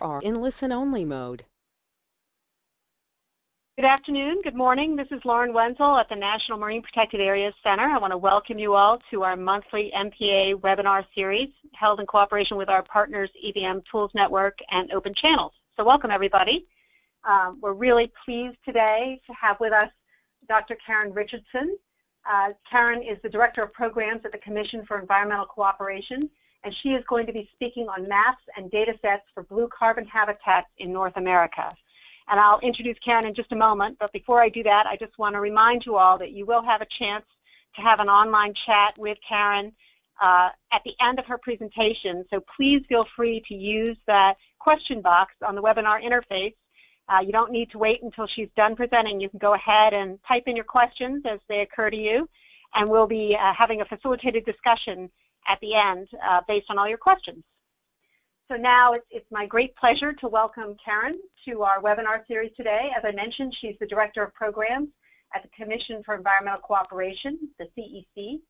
are in listen-only mode. Good afternoon, good morning. This is Lauren Wenzel at the National Marine Protected Areas Center. I want to welcome you all to our monthly MPA webinar series held in cooperation with our partners EBM Tools Network and Open Channels. So welcome everybody. Um, we're really pleased today to have with us Dr. Karen Richardson. Uh, Karen is the Director of Programs at the Commission for Environmental Cooperation and she is going to be speaking on maps and data sets for blue carbon habitats in North America. And I'll introduce Karen in just a moment, but before I do that, I just want to remind you all that you will have a chance to have an online chat with Karen uh, at the end of her presentation, so please feel free to use that question box on the webinar interface. Uh, you don't need to wait until she's done presenting. You can go ahead and type in your questions as they occur to you, and we'll be uh, having a facilitated discussion at the end uh, based on all your questions. So now it's, it's, my great pleasure to welcome Karen to our webinar series today. As I mentioned, she's the Director of Programs at the Commission for Environmental Cooperation, the CEC.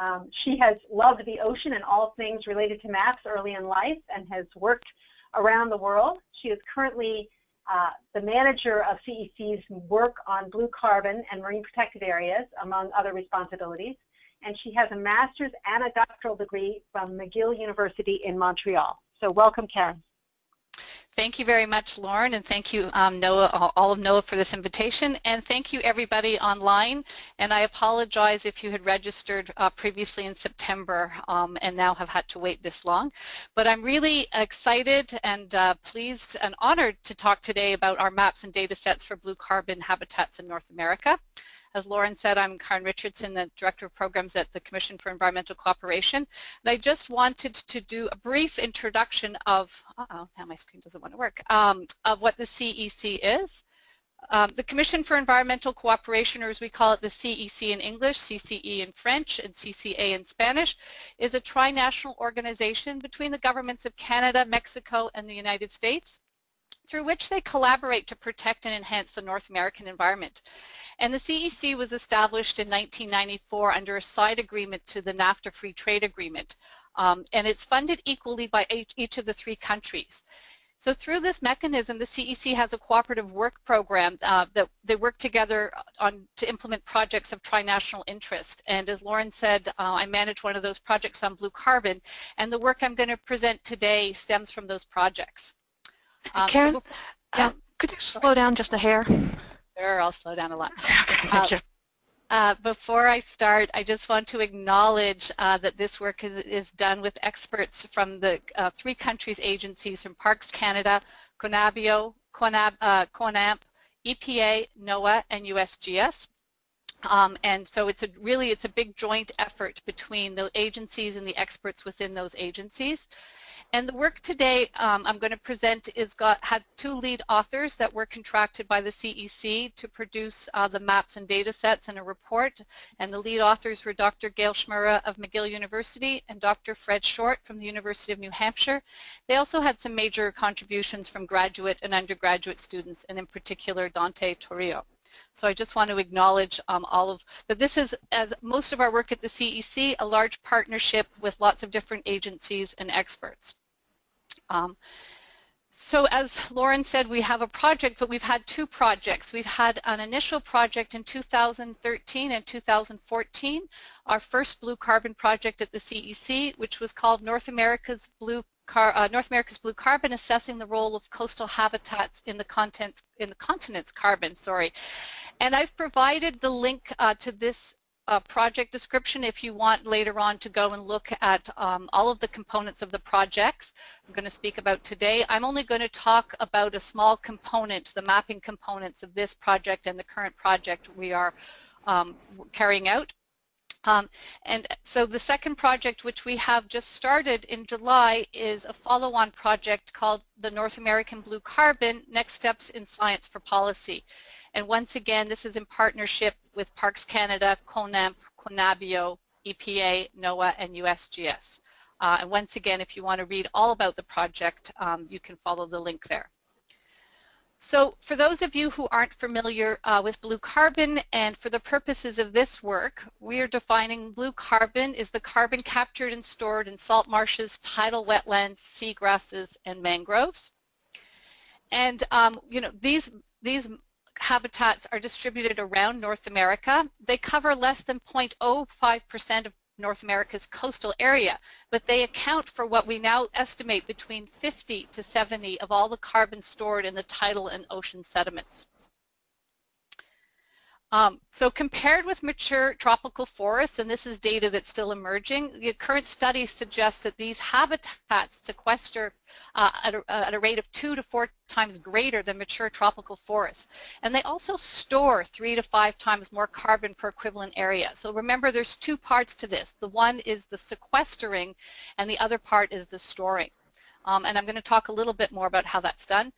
Um, she has loved the ocean and all things related to maps early in life and has worked around the world. She is currently uh, the manager of CEC's work on blue carbon and marine protected areas, among other responsibilities and she has a master's and a doctoral degree from McGill University in Montreal. So welcome, Karen. Thank you very much, Lauren, and thank you, um, NOAA, all of NOAA, for this invitation, and thank you everybody online. And I apologize if you had registered uh, previously in September um, and now have had to wait this long. But I'm really excited and uh, pleased and honored to talk today about our maps and data sets for blue carbon habitats in North America. As Lauren said, I'm Karen Richardson, the Director of Programs at the Commission for Environmental Cooperation. And I just wanted to do a brief introduction of, uh oh now my screen doesn't want to work, um, of what the CEC is. Um, the Commission for Environmental Cooperation, or as we call it the CEC in English, CCE in French, and CCA in Spanish, is a tri-national organization between the governments of Canada, Mexico, and the United States through which they collaborate to protect and enhance the North American environment. And the CEC was established in 1994 under a side agreement to the NAFTA Free Trade Agreement, um, and it's funded equally by each of the three countries. So through this mechanism, the CEC has a cooperative work program uh, that they work together on to implement projects of trinational interest. And as Lauren said, uh, I manage one of those projects on blue carbon, and the work I'm going to present today stems from those projects. Um, Karen, so before, yeah. um, could you slow down just a hair? Sure, I'll slow down a lot. Okay, thank uh, you. Uh, before I start, I just want to acknowledge uh, that this work is, is, done with experts from the uh, three countries agencies from Parks Canada, CONABIO, CONAB, uh, CONANP, EPA, NOAA, and USGS. Um, and so it's a really it's a big joint effort between the agencies and the experts within those agencies. And the work today um, I'm going to present is got had two lead authors that were contracted by the CEC to produce uh, the maps and data sets and a report. And the lead authors were Dr. Gail Chmura of McGill University and Dr. Fred Short from the University of New Hampshire. They also had some major contributions from graduate and undergraduate students, and in particular Dante Torio. So I just want to acknowledge um, all of that. This is, as most of our work at the CEC, a large partnership with lots of different agencies and experts. Um, so as Lauren said, we have a project, but we've had two projects. We've had an initial project in 2013 and 2014, our first blue carbon project at the CEC, which was called North America's Blue Car, uh, North America's Blue Carbon, assessing the role of coastal habitats in the contents in the continent's carbon. Sorry, and I've provided the link uh, to this uh, project description if you want later on to go and look at um, all of the components of the projects I'm going to speak about today. I'm only going to talk about a small component, the mapping components of this project and the current project we are um, carrying out. Um, and so the second project, which we have just started in July, is a follow-on project called the North American Blue Carbon, Next Steps in Science for Policy. And once again, this is in partnership with Parks Canada, CONANP, CONABIO, EPA, NOAA, and USGS. Uh, and once again, if you want to read all about the project, um, you can follow the link there. So for those of you who aren't familiar uh, with blue carbon and for the purposes of this work, we are defining blue carbon is the carbon captured and stored in salt marshes, tidal wetlands, seagrasses, and mangroves. and um, you know these these habitats are distributed around North America. They cover less than 0.05% of North America's coastal area, but they account for what we now estimate between 50 to 70 of all the carbon stored in the tidal and ocean sediments. Um, so compared with mature tropical forests, and this is data that's still emerging, the current studies suggest that these habitats sequester uh, at, a, at, a, rate of two to four times greater than mature tropical forests. And they also store three to five times more carbon per equivalent area. So remember there's two parts to this. The one is the sequestering and the other part is the storing. Um, and I'm going to talk a little bit more about how that's done.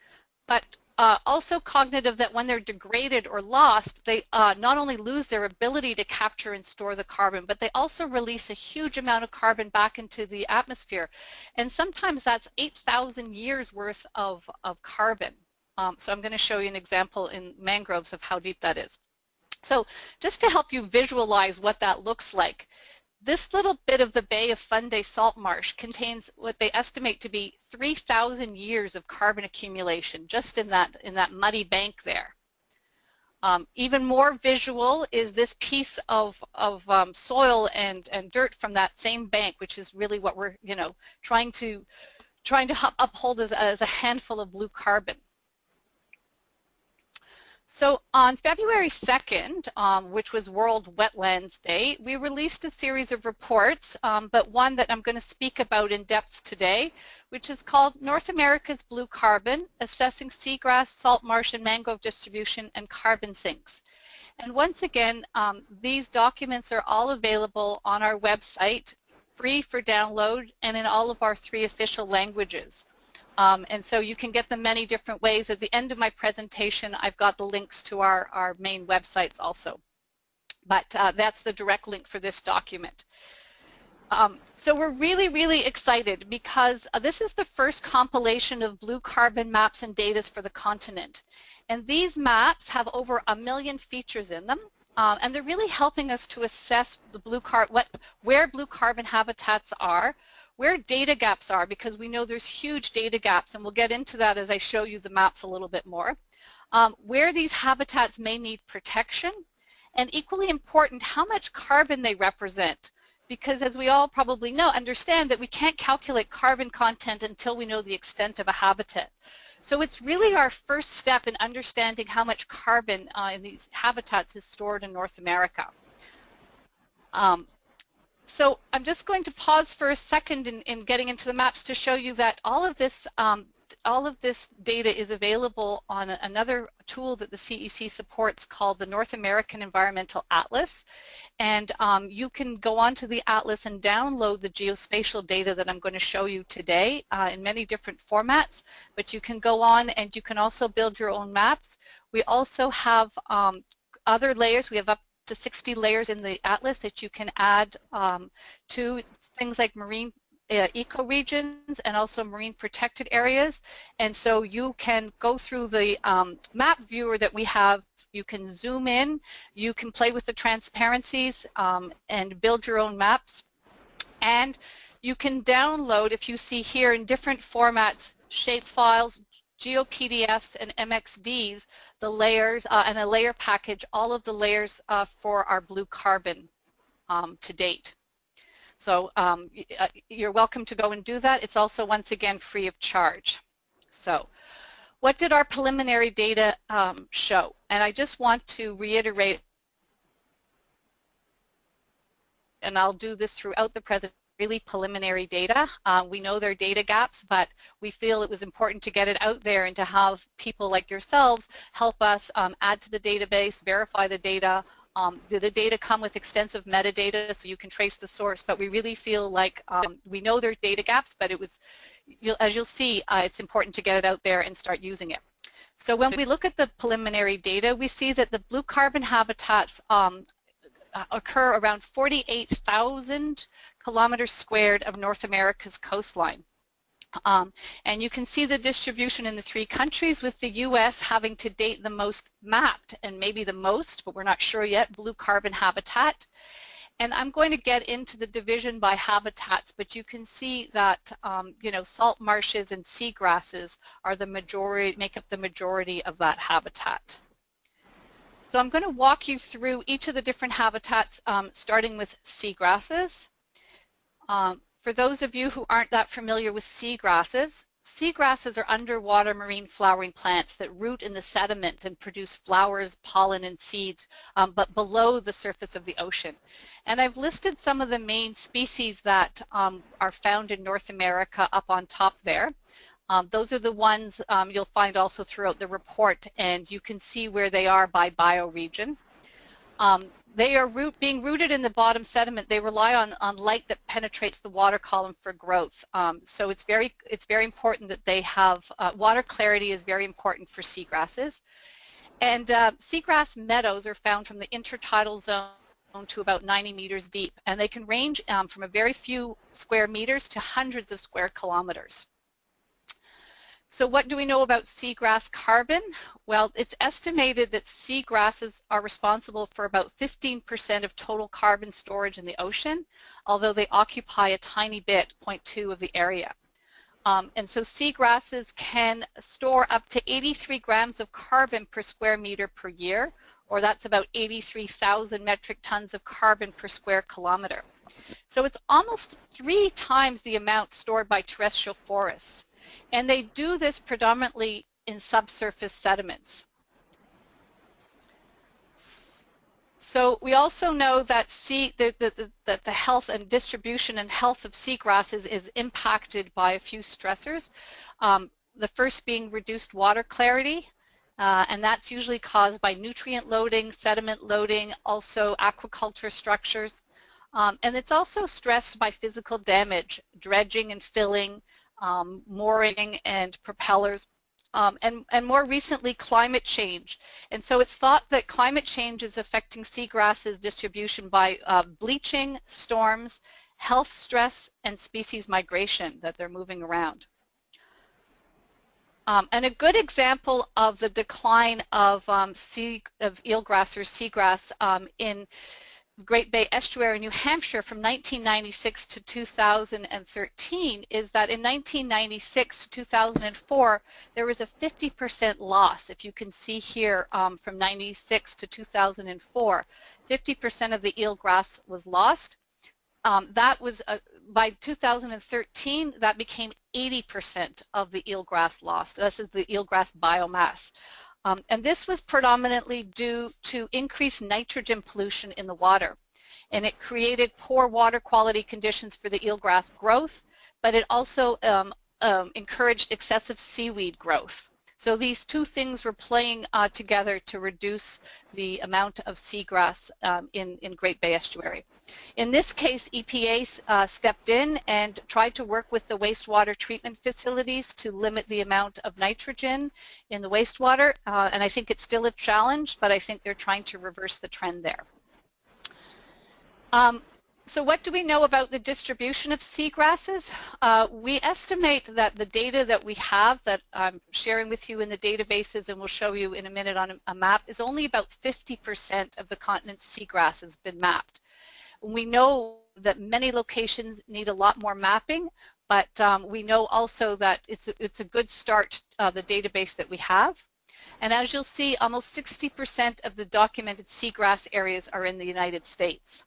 But uh, also cognitive that when they're degraded or lost, they uh, not only lose their ability to capture and store the carbon, but they also release a huge amount of carbon back into the atmosphere. And sometimes that's 8,000 years worth of, of carbon. Um, so I'm going to show you an example in mangroves of how deep that is. So just to help you visualize what that looks like, this little bit of the Bay of Fundy salt marsh contains what they estimate to be 3,000 years of carbon accumulation just in that, in that muddy bank there. Um, even more visual is this piece of, of um, soil and, and dirt from that same bank, which is really what we're, you know, trying to, trying to uphold as, as a handful of blue carbon. So on February 2nd, um, which was World Wetlands Day, we released a series of reports, um, but one that I'm going to speak about in depth today, which is called North America's Blue Carbon, Assessing Seagrass, Salt Marsh, and Mangrove Distribution and Carbon Sinks. And once again, um, these documents are all available on our website, free for download, and in all of our three official languages. Um, and so you can get them many different ways. At the end of my presentation, I've got the links to our, our main websites also. But uh, that's the direct link for this document. Um, so we're really, really excited because uh, this is the first compilation of blue carbon maps and data for the continent. And these maps have over a million features in them. Um, and they're really helping us to assess the blue car what, where blue carbon habitats are, where data gaps are because we know there's huge data gaps and we'll get into that as I show you the maps a little bit more. Um, where these habitats may need protection and equally important how much carbon they represent because as we all probably know, understand that we can't calculate carbon content until we know the extent of a habitat. So it's really our first step in understanding how much carbon uh, in these habitats is stored in North America. Um, so I'm just going to pause for a second in, in getting into the maps to show you that all of this um, all of this data is available on another tool that the CEC supports called the North American Environmental Atlas. And um, you can go onto the atlas and download the geospatial data that I'm going to show you today uh, in many different formats. But you can go on and you can also build your own maps. We also have um, other layers. We have up to 60 layers in the atlas that you can add um, to things like marine uh, ecoregions and also marine protected areas. And so you can go through the um, map viewer that we have. You can zoom in. You can play with the transparencies um, and build your own maps. And you can download, if you see here, in different formats, shape files, GeoPDFs and MXDs, the layers uh, and a layer package, all of the layers uh, for our blue carbon um, to date. So um, uh, you're welcome to go and do that. It's also, once again, free of charge. So what did our preliminary data um, show? And I just want to reiterate, and I'll do this throughout the presentation, really preliminary data. Uh, we know there are data gaps, but we feel it was important to get it out there and to have people like yourselves help us um, add to the database, verify the data. Um, the, the, data come with extensive metadata, so you can trace the source, but we really feel like um, we know there are data gaps, but it was, you'll, as you'll see, uh, it's important to get it out there and start using it. So when we look at the preliminary data, we see that the blue carbon habitats um, occur around 48,000 kilometers squared of North America's coastline. Um, and you can see the distribution in the three countries with the U.S. having to date the most mapped and maybe the most, but we're not sure yet, blue carbon habitat. And I'm going to get into the division by habitats, but you can see that, um, you know, salt marshes and seagrasses are the majority, make up the majority of that habitat. So I'm going to walk you through each of the different habitats, um, starting with seagrasses. Um, for those of you who aren't that familiar with seagrasses, seagrasses are underwater marine flowering plants that root in the sediment and produce flowers, pollen, and seeds, um, but below the surface of the ocean. And I've listed some of the main species that um, are found in North America up on top there. Um, those are the ones um, you'll find also throughout the report, and you can see where they are by bioregion. Um, they are root, being rooted in the bottom sediment. They rely on, on light that penetrates the water column for growth. Um, so it's very, it's very important that they have, uh, water clarity is very important for seagrasses. And uh, seagrass meadows are found from the intertidal zone to about 90 meters deep, and they can range um, from a very few square meters to hundreds of square kilometers. So what do we know about seagrass carbon? Well, it's estimated that seagrasses are responsible for about 15% of total carbon storage in the ocean, although they occupy a tiny bit, 0.2 of the area. Um, and so seagrasses can store up to 83 grams of carbon per square meter per year, or that's about 83,000 metric tons of carbon per square kilometer. So it's almost three times the amount stored by terrestrial forests. And they do this predominantly in subsurface sediments. So we also know that sea, the, the, health and distribution and health of seagrasses is impacted by a few stressors. Um, the first being reduced water clarity, uh, and that's usually caused by nutrient loading, sediment loading, also aquaculture structures. Um, and it's also stressed by physical damage, dredging and filling, um, mooring and propellers, um, and, and more recently climate change. And so it's thought that climate change is affecting seagrasses distribution by uh, bleaching, storms, health stress, and species migration that they're moving around. Um, and a good example of the decline of, um, sea, of eelgrass or seagrass um, in Great Bay Estuary, in New Hampshire from 1996 to 2013 is that in 1996 to 2004 there was a 50% loss. If you can see here um, from 96 to 2004, 50% of the eelgrass was lost. Um, that was uh, by 2013 that became 80% of the eelgrass lost. This is the eelgrass biomass. Um, and this was predominantly due to increased nitrogen pollution in the water. And it created poor water quality conditions for the eelgrass growth, but it also um, um, encouraged excessive seaweed growth. So these two things were playing uh, together to reduce the amount of seagrass um, in, in Great Bay Estuary. In this case, EPA uh, stepped in and tried to work with the wastewater treatment facilities to limit the amount of nitrogen in the wastewater, uh, and I think it's still a challenge, but I think they're trying to reverse the trend there. Um, so what do we know about the distribution of seagrasses? Uh, we estimate that the data that we have that I'm sharing with you in the databases and we'll show you in a minute on a, map is only about 50% of the continent's seagrass has been mapped. We know that many locations need a lot more mapping, but um, we know also that it's a, it's a good start, uh, the database that we have. And as you'll see, almost 60% of the documented seagrass areas are in the United States.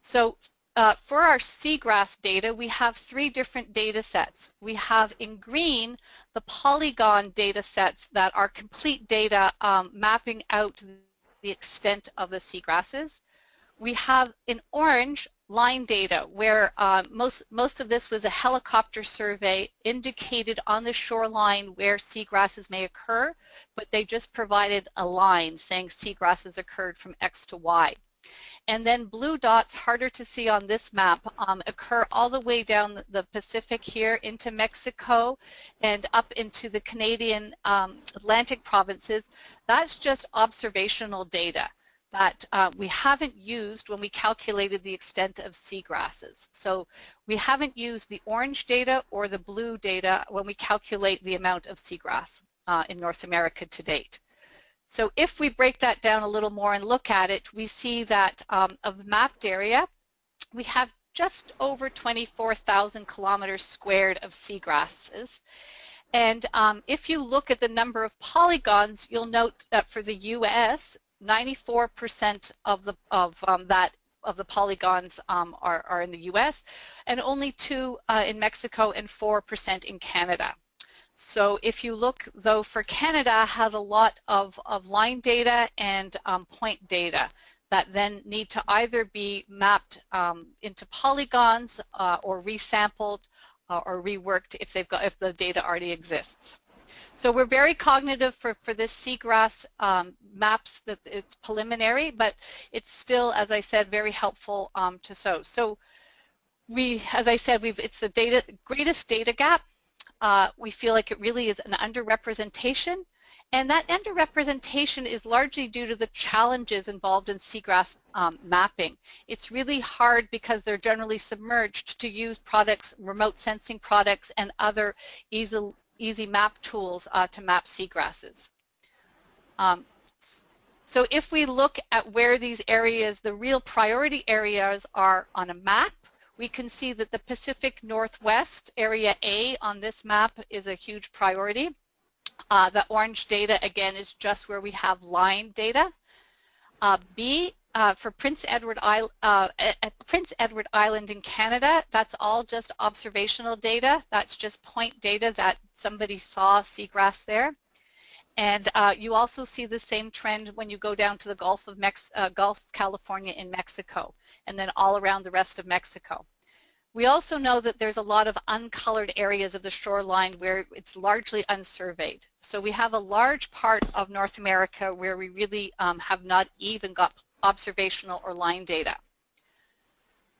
So uh, for our seagrass data, we have three different data sets. We have in green the polygon data sets that are complete data um, mapping out the extent of the seagrasses. We have in orange line data where uh, most, most of this was a helicopter survey indicated on the shoreline where seagrasses may occur, but they just provided a line saying seagrasses occurred from X to Y. And then blue dots, harder to see on this map, um, occur all the way down the Pacific here into Mexico and up into the Canadian um, Atlantic provinces. That's just observational data that uh, we haven't used when we calculated the extent of seagrasses. So we haven't used the orange data or the blue data when we calculate the amount of seagrass uh, in North America to date. So if we break that down a little more and look at it, we see that um, of mapped area, we have just over 24,000 kilometers squared of seagrasses. And um, if you look at the number of polygons, you'll note that for the U.S., 94% of the of um, that of the polygons um, are, are in the U.S. and only two uh, in Mexico and 4% in Canada. So if you look, though, for Canada has a lot of, of line data and um, point data that then need to either be mapped um, into polygons uh, or resampled uh, or reworked if they've got if the data already exists. So we're very cognitive for, for this seagrass um, maps that it's preliminary, but it's still, as I said, very helpful um, to so. So we, as I said, we've it's the data greatest data gap. Uh, we feel like it really is an underrepresentation and that underrepresentation is largely due to the challenges involved in seagrass um, mapping. It's really hard because they're generally submerged to use products, remote sensing products, and other easy, easy map tools uh, to map seagrasses. Um, so if we look at where these areas, the real priority areas are on a map, we can see that the Pacific Northwest, Area A on this map is a huge priority. Uh, the orange data, again, is just where we have line data. Uh, B, uh, for Prince Edward, uh, at Prince Edward Island in Canada, that's all just observational data. That's just point data that somebody saw seagrass there. And uh, you also see the same trend when you go down to the Gulf of Mex uh, Gulf California in Mexico, and then all around the rest of Mexico. We also know that there's a lot of uncolored areas of the shoreline where it's largely unsurveyed. So we have a large part of North America where we really um, have not even got observational or line data.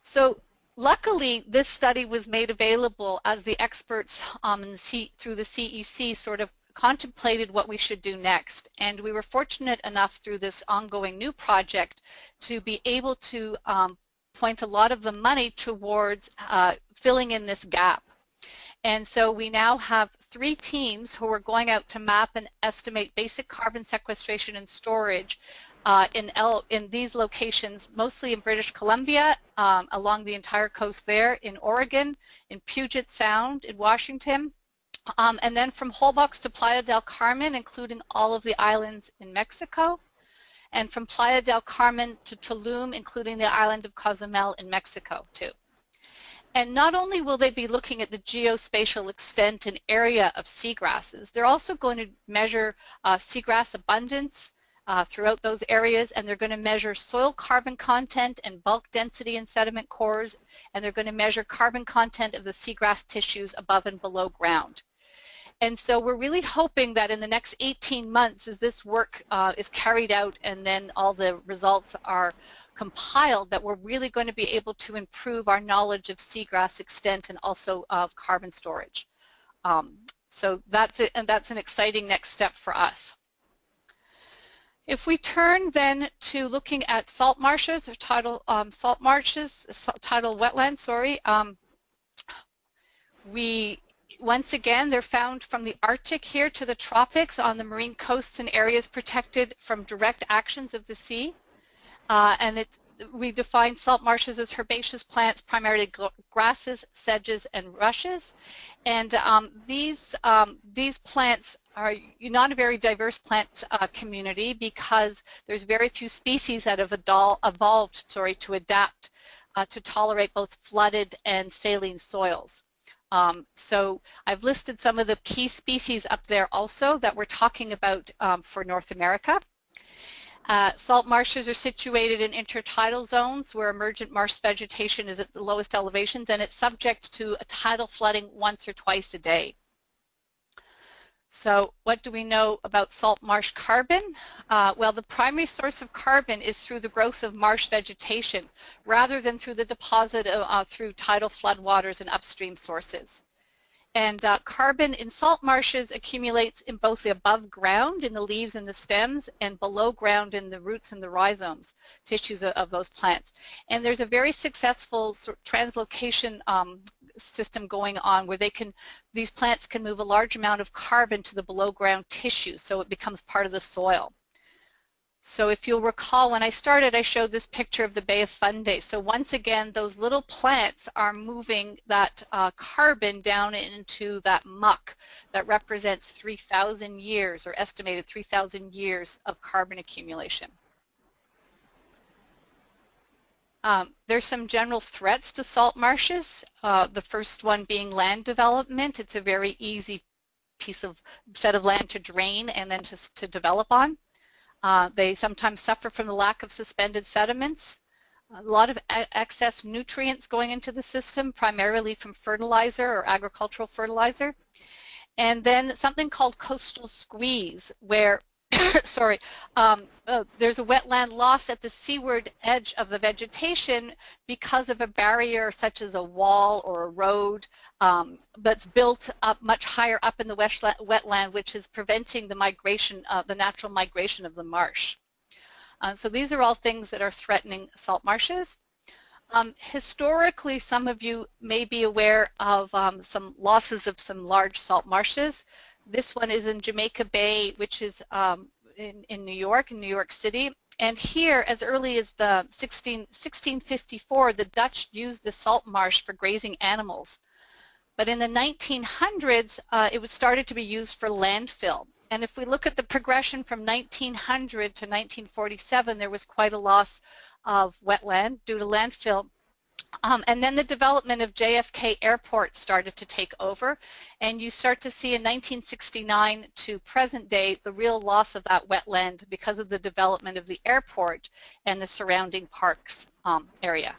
So luckily, this study was made available as the experts um, through the CEC sort of contemplated what we should do next. And we were fortunate enough through this ongoing new project to be able to um, point a lot of the money towards uh, filling in this gap. And so we now have three teams who are going out to map and estimate basic carbon sequestration and storage uh, in, L in these locations, mostly in British Columbia, um, along the entire coast there, in Oregon, in Puget Sound, in Washington, um, and then from Holbox to Playa del Carmen, including all of the islands in Mexico, and from Playa del Carmen to Tulum, including the island of Cozumel in Mexico, too. And not only will they be looking at the geospatial extent and area of seagrasses, they're also going to measure uh, seagrass abundance uh, throughout those areas, and they're going to measure soil carbon content and bulk density in sediment cores, and they're going to measure carbon content of the seagrass tissues above and below ground. And so we're really hoping that in the next 18 months as this work uh, is carried out and then all the results are compiled that we're really going to be able to improve our knowledge of seagrass extent and also of carbon storage. Um, so that's it, and that's an exciting next step for us. If we turn then to looking at salt marshes or tidal um, salt marshes, tidal wetlands, sorry, um, we once again, they're found from the Arctic here to the tropics on the marine coasts and areas protected from direct actions of the sea. Uh, and it, we define salt marshes as herbaceous plants, primarily grasses, sedges, and rushes. And um, these, um, these plants are not a very diverse plant uh, community because there's very few species that have evolved sorry, to adapt uh, to tolerate both flooded and saline soils. Um, so I've listed some of the key species up there also that we're talking about um, for North America. Uh, salt marshes are situated in intertidal zones where emergent marsh vegetation is at the lowest elevations and it's subject to a tidal flooding once or twice a day. So what do we know about salt marsh carbon? Uh, well, the primary source of carbon is through the growth of marsh vegetation rather than through the deposit of, uh, through tidal floodwaters and upstream sources. And uh, carbon in salt marshes accumulates in both the above ground in the leaves and the stems and below ground in the roots and the rhizomes, tissues of, of those plants. And there's a very successful sort of translocation um, system going on where they can, these plants can move a large amount of carbon to the below ground tissues so it becomes part of the soil. So if you'll recall, when I started, I showed this picture of the Bay of Fundy. So once again, those little plants are moving that uh, carbon down into that muck that represents 3,000 years or estimated 3,000 years of carbon accumulation. Um, there's some general threats to salt marshes. Uh, the first one being land development. It's a very easy piece of set of land to drain and then to, to develop on. Uh, they sometimes suffer from the lack of suspended sediments, a lot of excess nutrients going into the system, primarily from fertilizer or agricultural fertilizer. And then something called coastal squeeze, where sorry, um, uh, there's a wetland loss at the seaward edge of the vegetation because of a barrier such as a wall or a road um, that's built up much higher up in the wetland, which is preventing the migration, uh, the natural migration of the marsh. Uh, so these are all things that are threatening salt marshes. Um, historically, some of you may be aware of um, some losses of some large salt marshes. This one is in Jamaica Bay, which is um, in, in New York, in New York City. And here, as early as the 16, 1654, the Dutch used the salt marsh for grazing animals. But in the 1900s, uh, it was started to be used for landfill. And if we look at the progression from 1900 to 1947, there was quite a loss of wetland due to landfill. Um, and then the development of JFK Airport started to take over, and you start to see in 1969 to present day the real loss of that wetland because of the development of the airport and the surrounding parks um, area.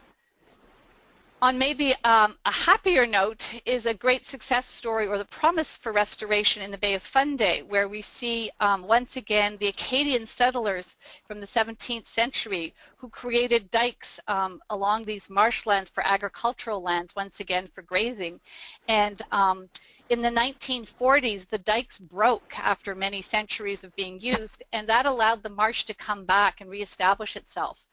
On maybe um, a happier note is a great success story or the promise for restoration in the Bay of Fundy, where we see um, once again the Acadian settlers from the 17th century who created dikes um, along these marshlands for agricultural lands, once again for grazing. And um, in the 1940s, the dikes broke after many centuries of being used, and that allowed the marsh to come back and reestablish itself.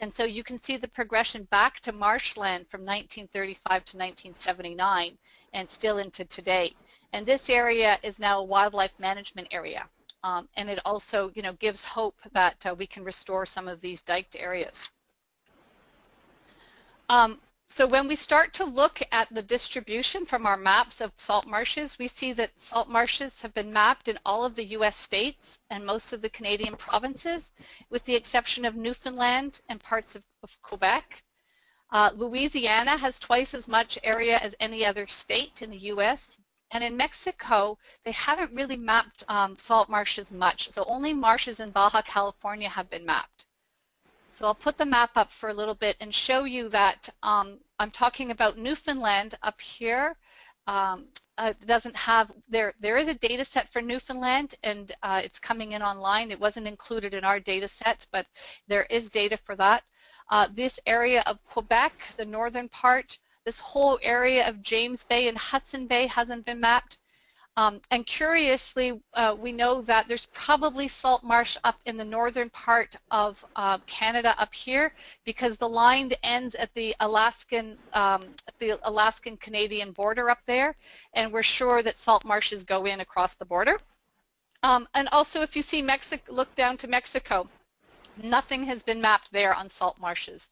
And so you can see the progression back to marshland from 1935 to 1979 and still into today. And this area is now a wildlife management area. Um, and it also, you know, gives hope that uh, we can restore some of these diked areas. Um, so when we start to look at the distribution from our maps of salt marshes, we see that salt marshes have been mapped in all of the U.S. states and most of the Canadian provinces, with the exception of Newfoundland and parts of, of Quebec. Uh, Louisiana has twice as much area as any other state in the U.S. And in Mexico, they haven't really mapped um, salt marshes much. So only marshes in Baja California have been mapped. So I'll put the map up for a little bit and show you that um, I'm talking about Newfoundland up here. Um, uh, doesn't have there there is a data set for Newfoundland and uh, it's coming in online. It wasn't included in our data set but there is data for that. Uh, this area of Quebec the northern part this whole area of James Bay and Hudson Bay hasn't been mapped um, and curiously, uh, we know that there's probably salt marsh up in the northern part of uh, Canada up here because the line ends at the Alaskan, um, the Alaskan Canadian border up there, and we're sure that salt marshes go in across the border. Um, and also, if you see Mexico, look down to Mexico. Nothing has been mapped there on salt marshes.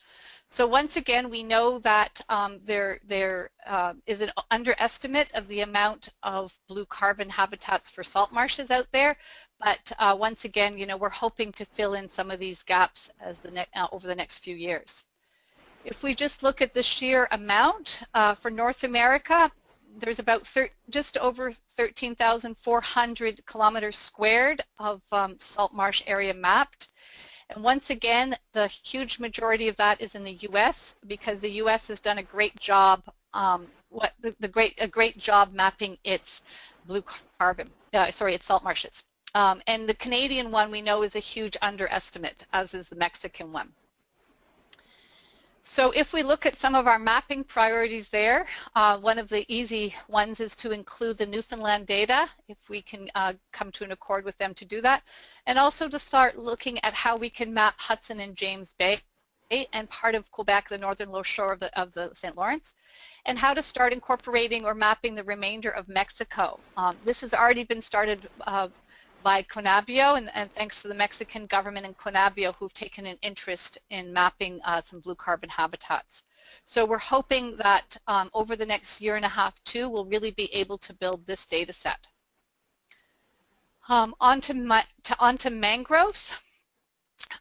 So once again, we know that um, there, there uh, is an underestimate of the amount of blue carbon habitats for salt marshes out there, but uh, once again, you know, we're hoping to fill in some of these gaps as the uh, over the next few years. If we just look at the sheer amount uh, for North America, there's about just over 13,400 kilometers squared of um, salt marsh area mapped. And once again, the huge majority of that is in the U.S. because the U.S. has done a great job, um, what the, the, great a great job mapping its blue carbon, uh, sorry, its salt marshes. Um, and the Canadian one we know is a huge underestimate, as is the Mexican one. So if we look at some of our mapping priorities there, uh, one of the easy ones is to include the Newfoundland data, if we can uh, come to an accord with them to do that, and also to start looking at how we can map Hudson and James Bay and part of Quebec, the northern low shore of the, of the St. Lawrence, and how to start incorporating or mapping the remainder of Mexico. Um, this has already been started uh, by Conabio, and, and, thanks to the Mexican government and Conabio who've taken an interest in mapping uh, some blue carbon habitats. So we're hoping that um, over the next year and a half, too, we'll really be able to build this data set. Um, onto, my, to, onto mangroves.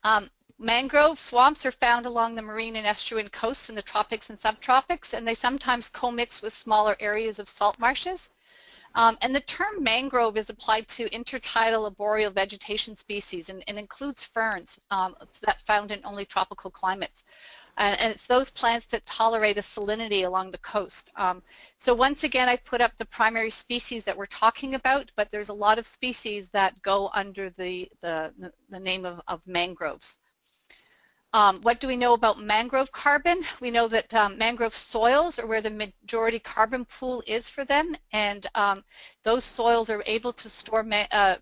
Um, mangrove swamps are found along the marine and estuarine coasts in the tropics and subtropics, and they sometimes co-mix with smaller areas of salt marshes. Um, and the term mangrove is applied to intertidal arboreal vegetation species and, and includes ferns um, that found in only tropical climates. Uh, and it's those plants that tolerate a salinity along the coast. Um, so once again, I've put up the primary species that we're talking about, but there's a lot of species that go under the, the, the name of, of mangroves. Um, what do we know about mangrove carbon? We know that um, mangrove soils are where the majority carbon pool is for them, and um, those soils are able to store uh,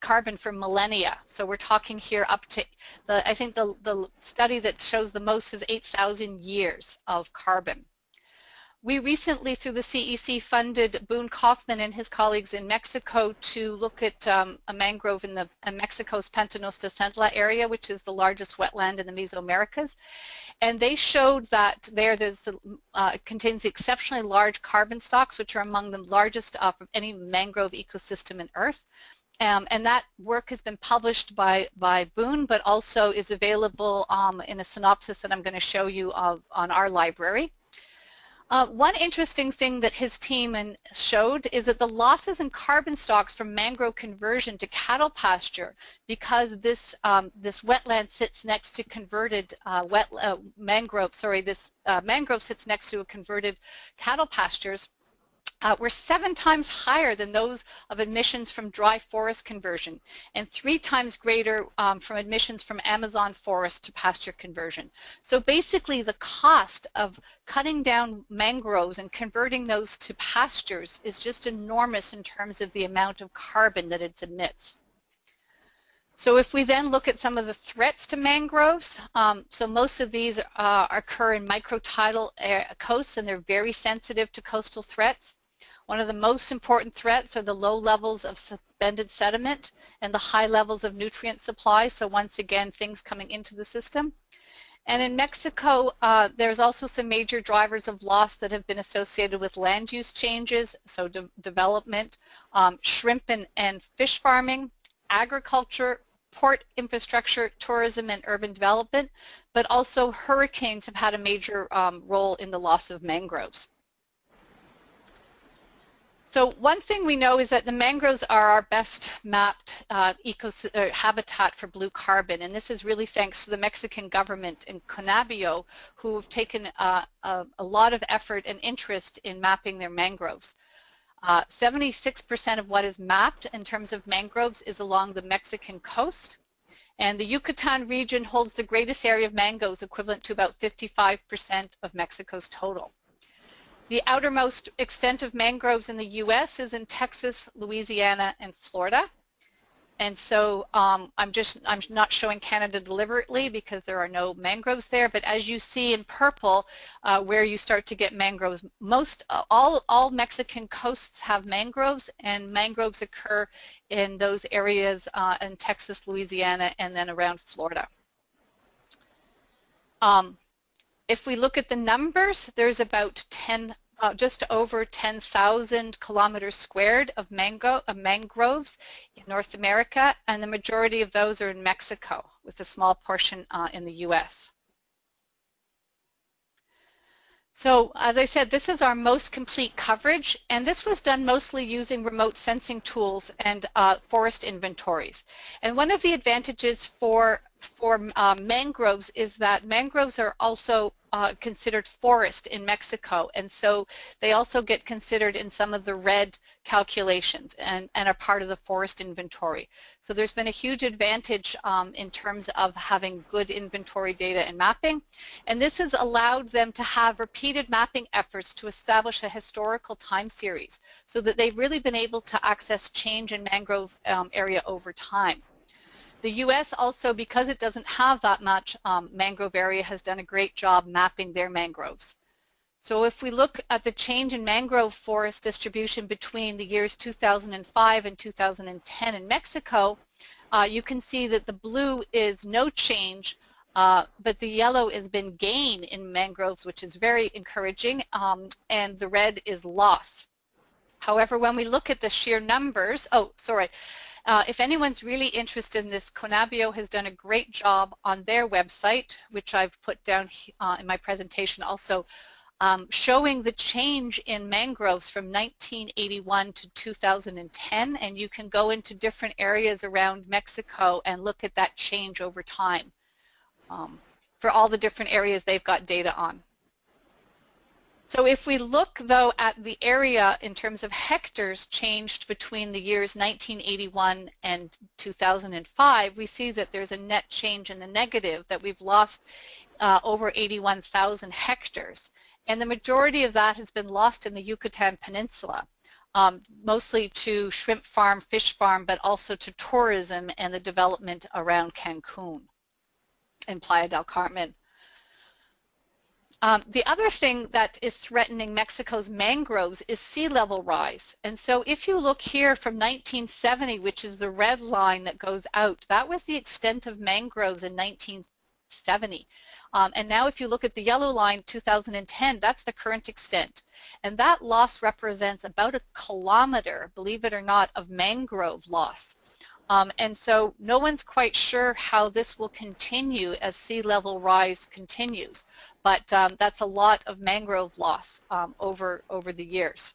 carbon for millennia. So we're talking here up to, the, I think the, the study that shows the most is 8,000 years of carbon. We recently, through the CEC, funded Boone Kauffman and his colleagues in Mexico to look at um, a mangrove in, the, in Mexico's Pantanos de Centla area, which is the largest wetland in the Mesoamericas. And they showed that there there's, uh, contains exceptionally large carbon stocks, which are among the largest of any mangrove ecosystem in Earth. Um, and that work has been published by, by Boone, but also is available um, in a synopsis that I'm going to show you of, on our library. Uh, one interesting thing that his team showed is that the losses in carbon stocks from mangrove conversion to cattle pasture, because this um, this wetland sits next to converted uh, wet uh, mangrove, sorry, this uh, mangrove sits next to a converted cattle pastures, uh, were seven times higher than those of emissions from dry forest conversion and three times greater um, from emissions from Amazon forest to pasture conversion. So basically the cost of cutting down mangroves and converting those to pastures is just enormous in terms of the amount of carbon that it emits. So if we then look at some of the threats to mangroves, um, so most of these uh, occur in microtidal uh, coasts and they're very sensitive to coastal threats. One of the most important threats are the low levels of suspended sediment and the high levels of nutrient supply. So once again, things coming into the system. And in Mexico, uh, there's also some major drivers of loss that have been associated with land use changes, so de development, um, shrimp and, and fish farming, agriculture, port infrastructure, tourism, and urban development, but also hurricanes have had a major um, role in the loss of mangroves. So one thing we know is that the mangroves are our best mapped uh, uh, habitat for blue carbon, and this is really thanks to the Mexican government and Conabio, who have taken uh, a, a, lot of effort and interest in mapping their mangroves. 76% uh, of what is mapped in terms of mangroves is along the Mexican coast, and the Yucatan region holds the greatest area of mangroves, equivalent to about 55% of Mexico's total. The outermost extent of mangroves in the U.S. is in Texas, Louisiana, and Florida. And so um, I'm just I'm not showing Canada deliberately because there are no mangroves there. But as you see in purple, uh, where you start to get mangroves, most uh, all all Mexican coasts have mangroves, and mangroves occur in those areas uh, in Texas, Louisiana, and then around Florida. Um, if we look at the numbers, there's about 10, uh, just over 10,000 kilometers squared of, mango, mangroves in North America, and the majority of those are in Mexico, with a small portion uh, in the U.S. So as I said, this is our most complete coverage, and this was done mostly using remote sensing tools and uh, forest inventories. And one of the advantages for for uh, mangroves is that mangroves are also uh, considered forest in Mexico, and so they also get considered in some of the REDD calculations and, and are part of the forest inventory. So there's been a huge advantage um, in terms of having good inventory data and mapping, and this has allowed them to have repeated mapping efforts to establish a historical time series so that they've really been able to access change in mangrove um, area over time. The U.S. also, because it doesn't have that much um, mangrove area, has done a great job mapping their mangroves. So if we look at the change in mangrove forest distribution between the years 2005 and 2010 in Mexico, uh, you can see that the blue is no change, uh, but the yellow has been gain in mangroves, which is very encouraging, um, and the red is loss. However, when we look at the sheer numbers, oh, sorry, uh, if anyone's really interested in this, Conabio has done a great job on their website, which I've put down uh, in my presentation also, um, showing the change in mangroves from 1981 to 2010, and you can go into different areas around Mexico and look at that change over time um, for all the different areas they've got data on. So if we look, though, at the area in terms of hectares changed between the years 1981 and 2005, we see that there's a net change in the negative, that we've lost uh, over 81,000 hectares. And the majority of that has been lost in the Yucatan Peninsula, um, mostly to shrimp farm, fish farm, but also to tourism and the development around Cancun and Playa del Carmen. Um, the other thing that is threatening Mexico's mangroves is sea level rise. And so if you look here from 1970, which is the red line that goes out, that was the extent of mangroves in 1970. Um, and now if you look at the yellow line, 2010, that's the current extent. And that loss represents about a kilometer, believe it or not, of mangrove loss. Um, and so no one's quite sure how this will continue as sea level rise continues, but um, that's a lot of mangrove loss um, over, over the years.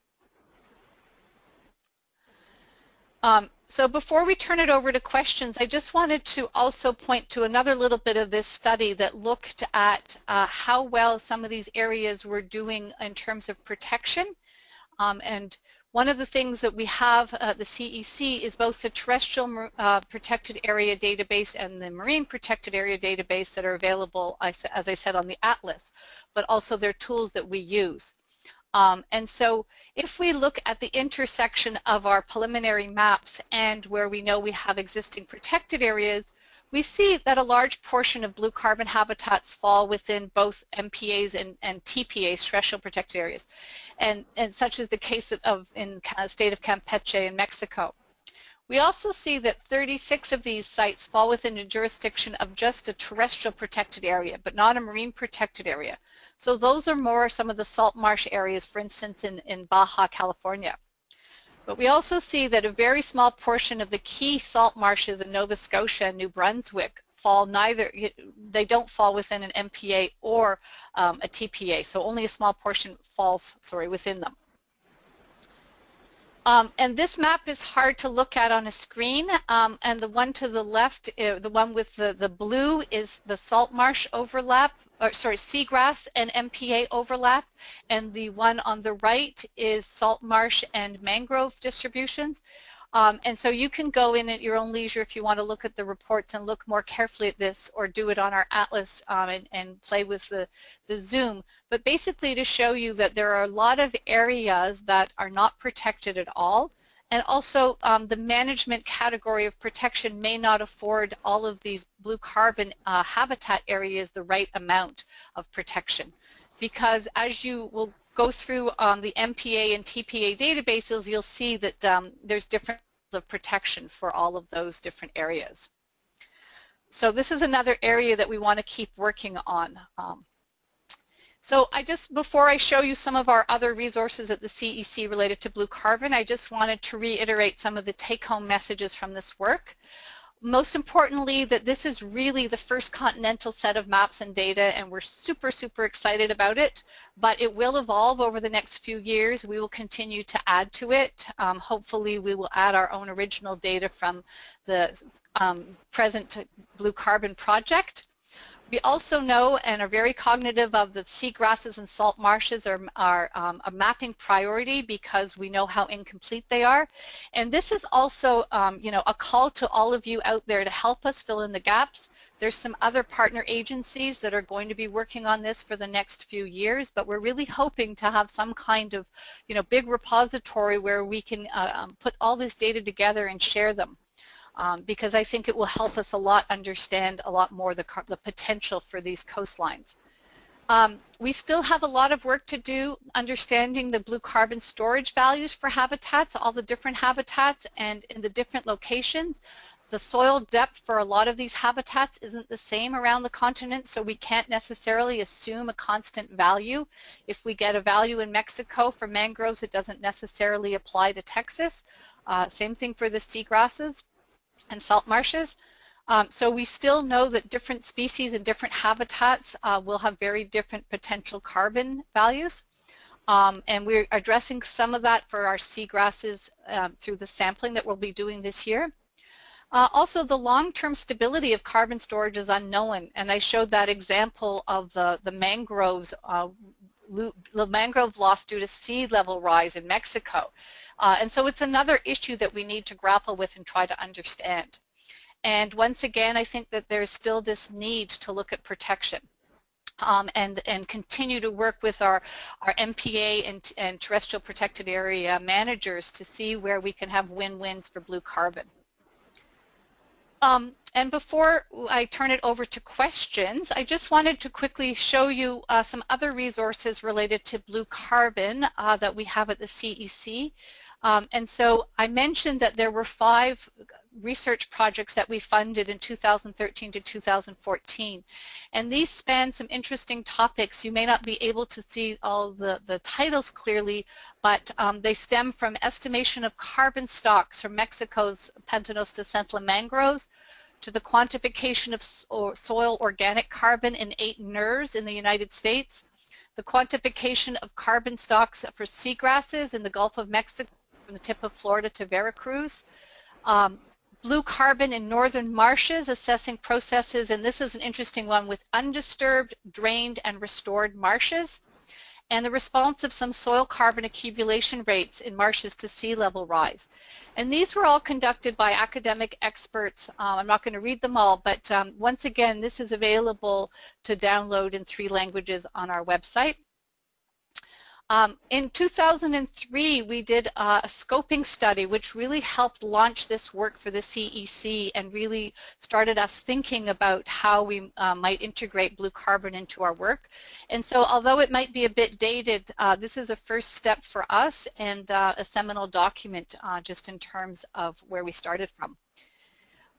Um, so before we turn it over to questions, I just wanted to also point to another little bit of this study that looked at uh, how well some of these areas were doing in terms of protection. Um, and one of the things that we have at the CEC is both the terrestrial uh, protected area database and the marine protected area database that are available, as I said, on the Atlas, but also their tools that we use. Um, and so if we look at the intersection of our preliminary maps and where we know we have existing protected areas, we see that a large portion of blue carbon habitats fall within both MPAs and, and TPAs, terrestrial protected areas, and, and such is the case of, of in the state of Campeche in Mexico. We also see that 36 of these sites fall within the jurisdiction of just a terrestrial protected area, but not a marine protected area. So those are more some of the salt marsh areas, for instance, in, in Baja, California. But we also see that a very small portion of the key salt marshes in Nova Scotia and New Brunswick fall neither, they don't fall within an MPA or um, a TPA, so only a small portion falls, sorry, within them. Um, and this map is hard to look at on a screen, um, and the one to the left, uh, the one with the, the blue is the salt marsh overlap, or sorry, seagrass and MPA overlap, and the one on the right is salt marsh and mangrove distributions. Um, and so you can go in at your own leisure if you want to look at the reports and look more carefully at this or do it on our atlas um, and, and, play with the, the zoom. But basically to show you that there are a lot of areas that are not protected at all and also um, the management category of protection may not afford all of these blue carbon uh, habitat areas the right amount of protection because as you will go through um, the MPA and TPA databases, you'll see that um, there's different of protection for all of those different areas. So this is another area that we want to keep working on. Um, so I just, before I show you some of our other resources at the CEC related to blue carbon, I just wanted to reiterate some of the take-home messages from this work most importantly that this is really the first continental set of maps and data and we're super super excited about it. But it will evolve over the next few years. We will continue to add to it. Um, hopefully we will add our own original data from the um, present blue carbon project we also know and are very cognitive of the seagrasses and salt marshes are, are um, a mapping priority because we know how incomplete they are. And this is also, um, you know, a call to all of you out there to help us fill in the gaps. There's some other partner agencies that are going to be working on this for the next few years, but we're really hoping to have some kind of, you know, big repository where we can uh, um, put all this data together and share them um, because I think it will help us a lot understand a lot more the, the potential for these coastlines. Um, we still have a lot of work to do understanding the blue carbon storage values for habitats, all the different habitats and in the different locations. The soil depth for a lot of these habitats isn't the same around the continent, so we can't necessarily assume a constant value. If we get a value in Mexico for mangroves, it doesn't necessarily apply to Texas. Uh, same thing for the seagrasses and salt marshes. Um, so we still know that different species and different habitats uh, will have very different potential carbon values. Um, and we're addressing some of that for our seagrasses um, through the sampling that we'll be doing this year. Uh, also, the long-term stability of carbon storage is unknown, and I showed that example of the, the mangroves, uh, the mangrove loss due to sea level rise in Mexico. Uh, and so it's another issue that we need to grapple with and try to understand. And once again, I think that there's still this need to look at protection. Um, and, and continue to work with our, our MPA and, and terrestrial protected area managers to see where we can have win-wins for blue carbon. Um, and before I turn it over to questions, I just wanted to quickly show you uh, some other resources related to blue carbon uh, that we have at the CEC. Um, and so I mentioned that there were five research projects that we funded in 2013 to 2014. And these span some interesting topics. You may not be able to see all the, the titles clearly, but um, they stem from estimation of carbon stocks from Mexico's Pantanos de Centla mangroves to the quantification of soil organic carbon in eight NERRs in the United States, the quantification of carbon stocks for seagrasses in the Gulf of Mexico from the tip of Florida to Veracruz. Um, blue carbon in northern marshes, assessing processes, and this is an interesting one with undisturbed, drained, and restored marshes, and the response of some soil carbon accumulation rates in marshes to sea level rise. And these were all conducted by academic experts. Um, I'm not going to read them all, but um, once again, this is available to download in three languages on our website. Um, in 2003, we did a scoping study which really helped launch this work for the CEC and really started us thinking about how we uh, might integrate blue carbon into our work. And so although it might be a bit dated, uh, this is a first step for us and uh, a seminal document uh, just in terms of where we started from.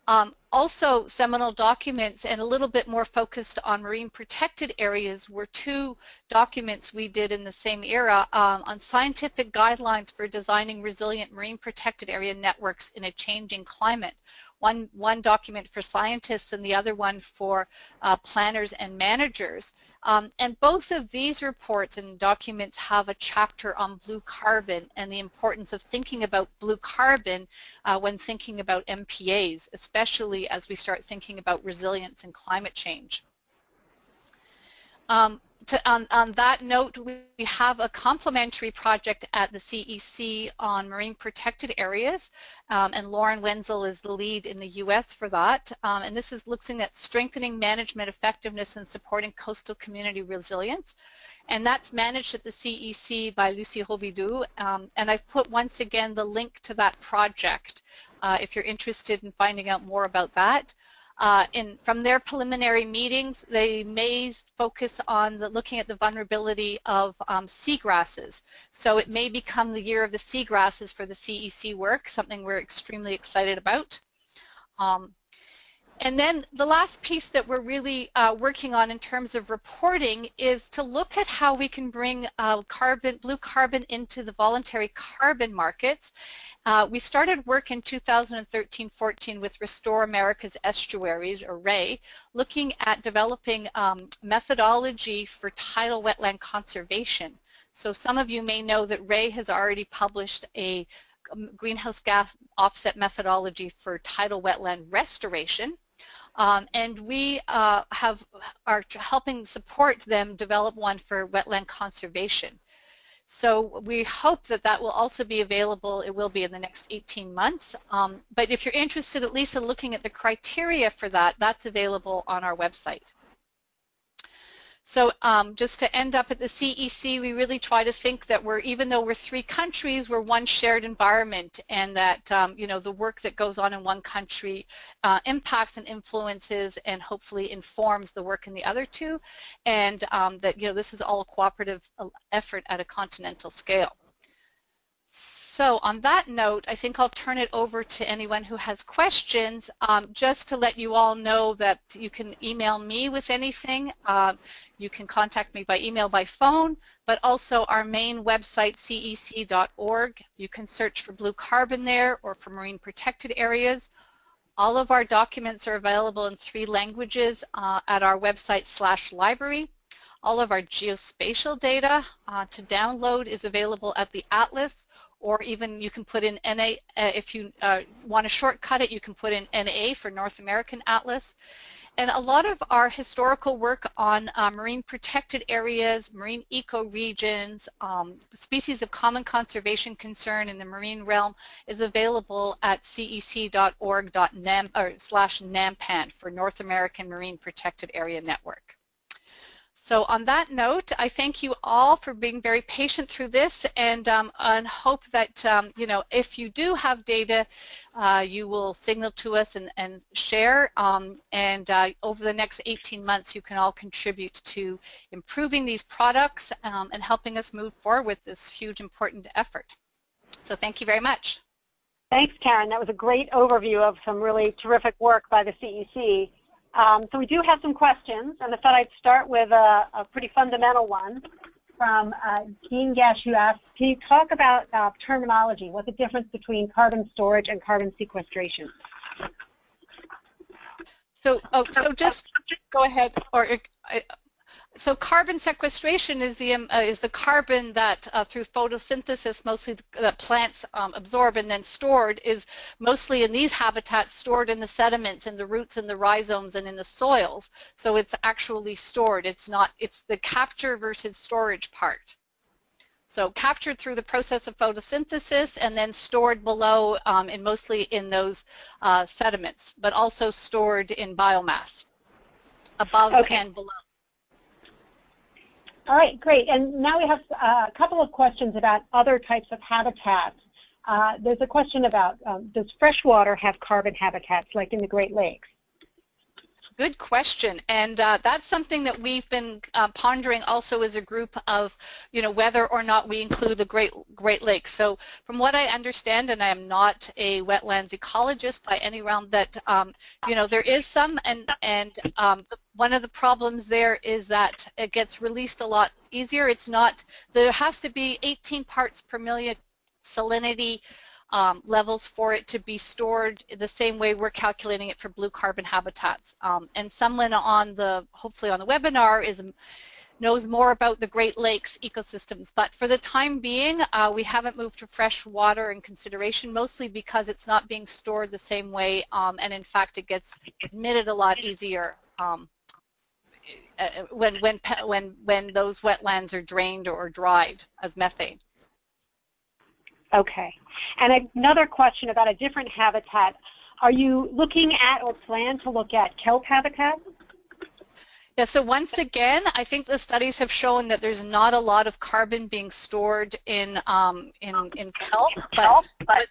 Um, also, seminal documents and a little bit more focused on marine protected areas were two documents we did in the same era um, on scientific guidelines for designing resilient marine protected area networks in a changing climate one, one document for scientists and the other one for uh, planners and managers. Um, and both of these reports and documents have a chapter on blue carbon and the importance of thinking about blue carbon uh, when thinking about MPAs, especially as we start thinking about resilience and climate change. Um, to, on, on, that note, we have a complementary project at the CEC on marine protected areas, um, and Lauren Wenzel is the lead in the U.S. for that. Um, and this is looking at strengthening management effectiveness and supporting coastal community resilience. And that's managed at the CEC by Lucy Robidoux. Um, and I've put once again the link to that project uh, if you're interested in finding out more about that. Uh, in, from their preliminary meetings, they may focus on the, looking at the vulnerability of um, seagrasses. So it may become the year of the seagrasses for the CEC work, something we're extremely excited about. Um, and then the last piece that we're really uh, working on in terms of reporting is to look at how we can bring uh, carbon, blue carbon into the voluntary carbon markets. Uh, we started work in 2013-14 with Restore America's Estuaries, or looking at developing um, methodology for tidal wetland conservation. So some of you may know that RAE has already published a um, greenhouse gas offset methodology for tidal wetland restoration. Um, and we uh, have are helping support them develop one for wetland conservation. So we hope that that will also be available. It will be in the next 18 months. Um, but if you're interested at least in looking at the criteria for that, that's available on our website. So um, just to end up at the CEC, we really try to think that we're, even though we're three countries, we're one shared environment and that, um, you know, the work that goes on in one country uh, impacts and influences and hopefully informs the work in the other two and um, that, you know, this is all a cooperative uh, effort at a continental scale. So on that note, I think I'll turn it over to anyone who has questions. Um, just to let you all know that you can email me with anything. Um, you can contact me by email, by phone, but also our main website, cec.org. You can search for blue carbon there or for marine protected areas. All of our documents are available in three languages uh, at our website slash library. All of our geospatial data uh, to download is available at the Atlas or even you can put in NA, uh, if you uh, want to shortcut it, you can put in NA for North American Atlas. And a lot of our historical work on uh, marine protected areas, marine ecoregions, um, species of common conservation concern in the marine realm is available at cec.org.nam or slash NAMPAN for North American Marine Protected Area Network. So on that note, I thank you all for being very patient through this and, um, and hope that, um, you know, if you do have data, uh, you will signal to us and, and share. Um, and uh, over the next 18 months, you can all contribute to improving these products um, and helping us move forward with this huge important effort. So thank you very much. Thanks, Karen. That was a great overview of some really terrific work by the CEC. Um, so we do have some questions, and I thought I'd start with a, a pretty fundamental one from uh, Gash, who asked, can you talk about uh, terminology? What's the difference between carbon storage and carbon sequestration? So, oh, so just go ahead, or uh, so carbon sequestration is the um, uh, is the carbon that uh, through photosynthesis mostly that plants um, absorb and then stored is mostly in these habitats stored in the sediments in the roots and the rhizomes and in the soils. So it's actually stored. It's not it's the capture versus storage part. So captured through the process of photosynthesis and then stored below um, and mostly in those uh, sediments but also stored in biomass above okay. and below all right, great. And now we have uh, a couple of questions about other types of habitats. Uh, there's a question about um, does freshwater have carbon habitats like in the Great Lakes? Good question, and uh, that's something that we've been uh, pondering also as a group of, you know, whether or not we include the Great Great Lakes. So, from what I understand, and I am not a wetlands ecologist by any realm, that um, you know there is some, and and um, the, one of the problems there is that it gets released a lot easier. It's not there has to be 18 parts per million salinity um, levels for it to be stored the same way we're calculating it for blue carbon habitats. Um, and someone on the, hopefully on the webinar is knows more about the Great Lakes ecosystems. But for the time being, uh, we haven't moved to fresh water in consideration, mostly because it's not being stored the same way, um, and in fact, it gets emitted a lot easier um, uh, when when when when those wetlands are drained or dried as methane. Okay. And another question about a different habitat. Are you looking at or plan to look at kelp habitat? Yeah, so once again, I think the studies have shown that there's not a lot of carbon being stored in um, in, in kelp, but, but